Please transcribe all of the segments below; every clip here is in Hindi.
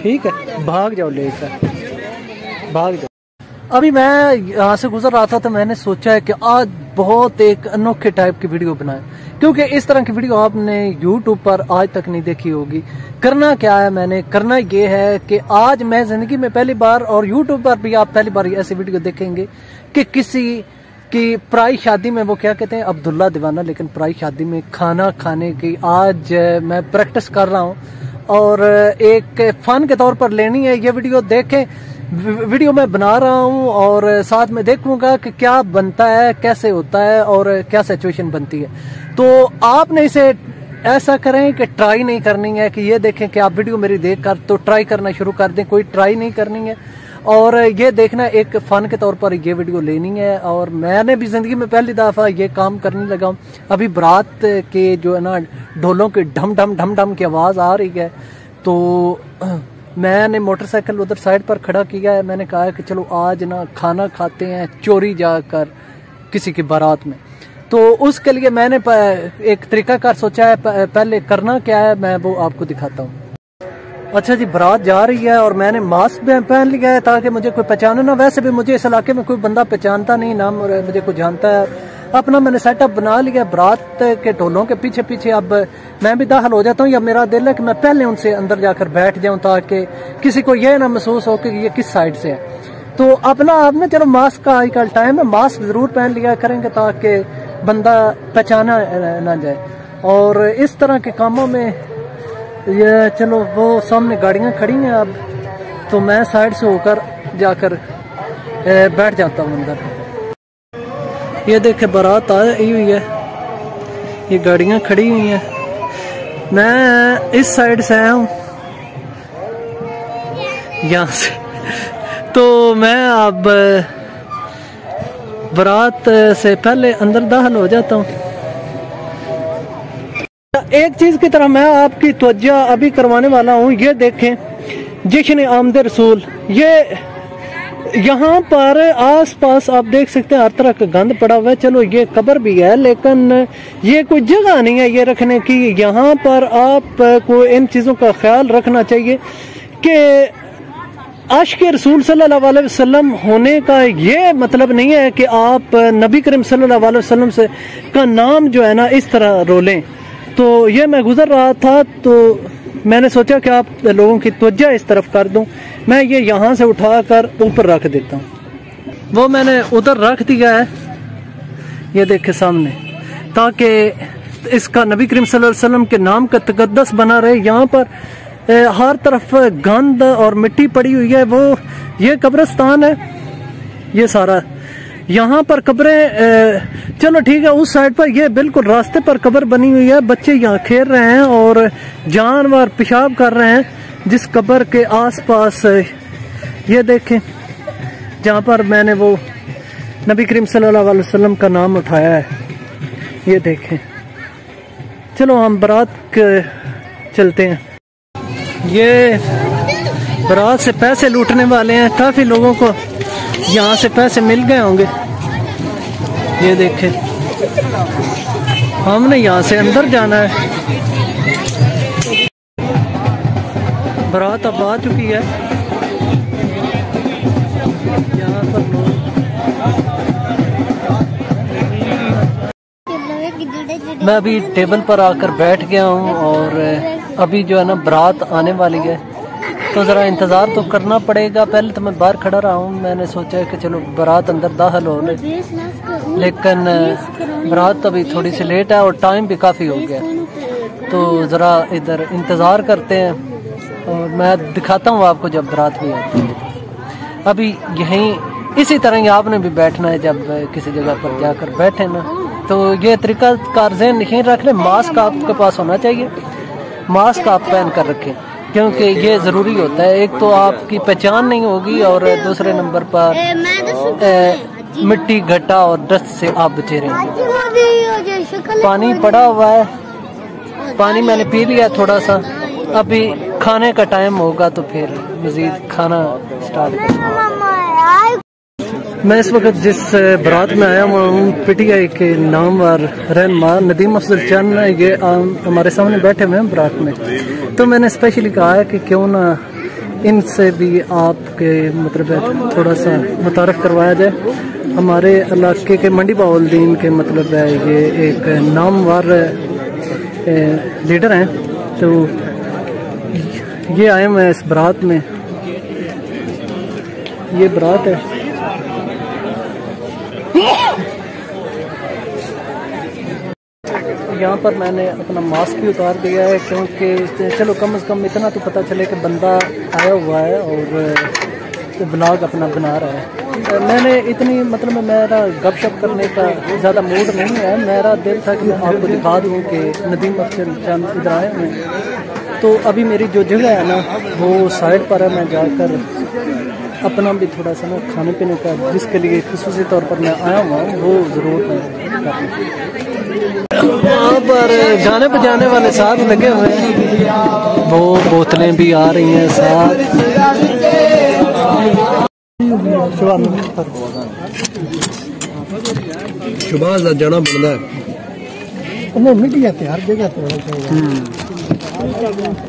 ठीक है, भाग जाओ लेकर भाग जाओ। अभी मैं यहाँ से गुजर रहा था तो मैंने सोचा है कि आज बहुत एक अनोखे टाइप की वीडियो बनाए। क्योंकि इस तरह की वीडियो आपने YouTube पर आज तक नहीं देखी होगी। करना क्या है, मैंने, करना ये है कि आज मैं ज़िंदगी में पहली बार और YouTube पर भी आप पहली बार ऐसी वीडियो देखेंगे कि किसी की प्राई शादी में वो क्या कहते हैं, अब्दुल्ला दीवाना, लेकिन प्राई शादी में खाना खाने की आज मैं प्रैक्टिस कर रहा हूँ। और एक फन के तौर पर लेनी है ये वीडियो देखें। वीडियो मैं बना रहा हूँ और साथ में देखूँगा कि क्या बनता है, कैसे होता है और क्या सिचुएशन बनती है। तो आपने इसे ऐसा करें कि ट्राई नहीं करनी है कि ये देखें कि आप वीडियो मेरी देख कर तो ट्राई करना शुरू कर दें। कोई ट्राई नहीं करनी है। और ये देखना एक फन के तौर पर ये वीडियो लेनी है और मैंने भी ज़िंदगी में पहली दफ़ा ये काम करने लगा अभी बारात के जो है ना, ढोलों की ढम ढम ढम ढम की आवाज़ आ रही है तो मैंने मोटरसाइकिल उधर साइड पर खड़ा किया है। मैंने कहा कि चलो आज ना खाना खाते हैं चोरी जाकर किसी की बारात में। तो उसके लिए मैंने एक तरीकाकार सोचा है पहले करना क्या है, मैं वो आपको दिखाता हूँ। अच्छा जी, बारात जा रही है और मैंने मास्क पहन लिया है ताकि मुझे कोई पहचाने ना। वैसे भी मुझे इस इलाके में कोई बंदा पहचानता नहीं, ना मुझे कोई जानता है। अपना मैंने सेटअप बना लिया, बारात के टोलों के पीछे पीछे अब मैं भी दाखिल हो जाता हूँ, या मेरा दिल है कि मैं पहले उनसे अंदर जाकर बैठ जाऊँ ताकि किसी को यह ना महसूस हो कि ये किस साइड से है। तो अपना आपने चलो मास्क का आजकल टाइम है, मास्क ज़रूर पहन लिया करेंगे ताकि बंदा पहचाना ना जाए। और इस तरह के कामों में ये चलो, वो सामने गाड़ियाँ खड़ी हैं अब। तो मैं साइड से होकर जाकर बैठ जाता हूँ अंदर। ये देखे, बारात आई हुई है। ये गाड़ियाँ खड़ी हुई हैं। मैं इस साइड से आया हूँ। यहाँ से। तो मैं अब, बारात से पहले अंदर दाखिल हो जाता हूँ। एक चीज़ की तरह मैं आपकी त्वजा अभी करवाने वाला हूँ, ये देखें, जश्न आमद रसूल, ये यहाँ पर आसपास आप देख सकते हैं, हर तरह का गंद पड़ा हुआ है। चलो, ये कब्र भी है, लेकिन ये कोई जगह नहीं है ये रखने की। यहाँ पर आप को इन चीज़ों का ख्याल रखना चाहिए कि आश के रसूल सल्लल्लाहु अलैहि वसल्लम होने का ये मतलब नहीं है कि आप नबी करीम सल्लल्लाहु अलैहि वसल्लम से का नाम जो है ना इस तरह रोलें तो ये मैं गुजर रहा था तो मैंने सोचा कि आप लोगों की त्वजा इस तरफ़ कर दूँ। मैं ये यहाँ से उठाकर ऊपर रख देता हूँ। वो मैंने उधर रख दिया है। ये देखे सामने, ताकि इसका नबी करीम वसल्लम के नाम का तकदस बना रहे। यहाँ पर हर तरफ़ गंद और मिट्टी पड़ी हुई है। वो, ये कब्रस्तान है। ये सारा यहाँ पर कब्रें चलो ठीक है, उस साइड पर ये बिल्कुल रास्ते पर कब्र बनी हुई है। बच्चे यहाँ खेल रहे हैं और जानवर पेशाब कर रहे हैं, जिस कब्र के आसपास, ये देखें, जहाँ पर मैंने वो नबी करीम सल्लल्लाहु अलैहि वसल्लम का नाम उठाया है। ये देखें। चलो हम बारात चलते हैं। ये बारात से पैसे लूटने वाले हैं। काफ़ी लोगों को यहाँ से पैसे मिल गए होंगे। ये देखें। हमने यहाँ से अंदर जाना है। बारात अब आ चुकी है। यहाँ पर मैं अभी टेबल पर आकर बैठ गया हूँ और अभी जो है ना बारात आने वाली है। तो ज़रा इंतज़ार तो करना पड़ेगा। पहले तो मैं बाहर खड़ा रहा हूँ। मैंने सोचा कि चलो बारात अंदर दाखिल हो लेकिन, बारात अभी थोड़ी सी लेट है और टाइम भी काफ़ी हो गया। तो ज़रा इधर इंतज़ार करते हैं। और मैं दिखाता हूँ आपको जब बारात भी आती है। अभी यहीं, इसी तरह ही आपने भी बैठना है जब किसी जगह पर जाकर बैठे ना। तो ये तरीका कार जहन यहीं रख लें। मास्क आपके पास होना चाहिए। मास्क आप पहन कर रखें। क्योंकि ये ज़रूरी होता है एक तो आपकी पहचान नहीं होगी और दूसरे नंबर पर ए, मिट्टी घटा और डस्ट से आप बचे रहेंगे। पानी पड़ा हुआ है। पानी मैंने पी लिया थोड़ा सा। अभी खाने का टाइम होगा तो फिर मजीद खाना स्टार्ट करेंगे। मैं इस वक्त जिस बारात में आया हुआ हूँ पीटीआई के नामवर रहनमा नदीम अफजल चंद ये हमारे सामने बैठे हुए हैं बारात में। तो मैंने स्पेशली कहा है कि क्यों ना इनसे भी आपके मतलब थोड़ा सा मुतारफ़ करवाया जाए। हमारे इलाके के मंडी बाउलदीन के मतलब है ये एक नामवर लीडर हैं। तो ये आए हुए हैं इस बारात में। ये बारात है। यहाँ पर मैंने अपना मास्क भी उतार दिया है क्योंकि चलो, कम से कम इतना तो पता चले कि बंदा आया हुआ है और ब्लॉग अपना बना रहा है। मैंने इतनी मतलब मेरा गपशप करने का ज़्यादा मूड नहीं है। मेरा दिल था कि मैं आपको दिखा दूँ कि नदीम अफसर चंद इधर आए हैं। तो अभी मेरी जो जगह है ना, वो साइड पर है, मैं जाकर अपना भी थोड़ा सा ना खाने पीने का जिसके लिए खसूसी तौर पर मैं आया हुआ हूँ वो ज़रूर मैं वहाँ पर गाने बजाने वाले साथ लगे हुए हैं वो बोतलें भी आ रही हैं साथ ਸ਼ੁਭਾਸ ਦਾ ਜਾਣਾ ਬਣਦਾ ਹੈ ਉਹਨੇ ਮੀਡੀਆ ਤੇ ਹਰ ਜਗ੍ਹਾ ਤੇ ਹੋਣਾ ਚਾਹੀਦਾ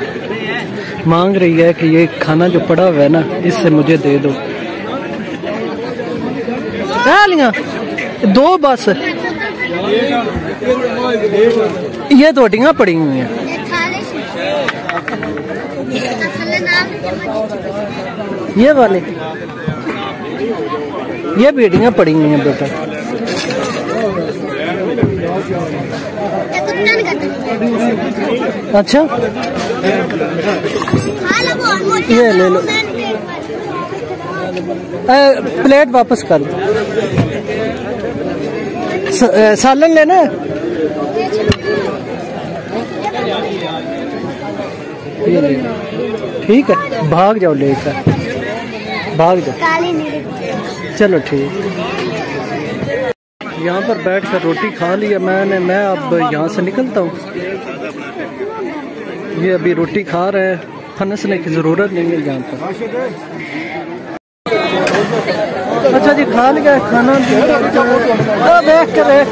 मांग रही है कि ये खाना जो पड़ा हुआ है ना, इससे मुझे दे दो। लिया दो बस। ये थोड़ियाँ पड़ी हुई हैं। ये वाले। ये बेटियाँ पड़ी हुई हैं, बेटा। अच्छा? ये ले लो। प्लेट वापस कर। दो सालन लेना। ठीक है, भाग जाओ लेकर। भाग जाओ। चलो ठीक। यहाँ पर बैठ कर रोटी खा लिया मैंने, मैं अब यहाँ से निकलता हूँ। ये अभी रोटी खा रहे हैं। फनसने की ज़रूरत नहीं है यहाँ पर। अच्छा जी खा लिया है खाना भी हाँ, देख के देख।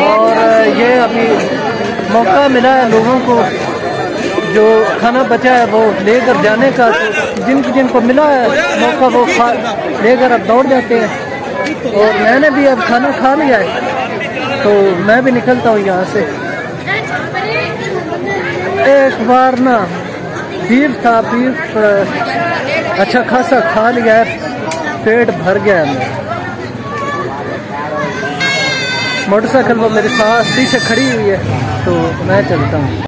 और ये अभी मौका मिला है लोगों को। जो खाना बचा है वो लेकर जाने का तो जिनको जिनको मिला है मौका वो खा लेकर अब दौड़ जाते हैं। और मैंने भी अब खाना खा लिया है। तो मैं भी निकलता हूँ यहाँ से। एक बार ना बीफ था बीफ अच्छा खासा खा लिया है पेट भर गया। है मोटरसाइकिल पर मेरे साथ पीछे खड़ी हुई है तो मैं चलता हूँ।